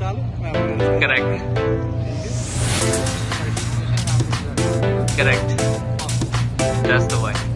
Correct. Correct. That's the way.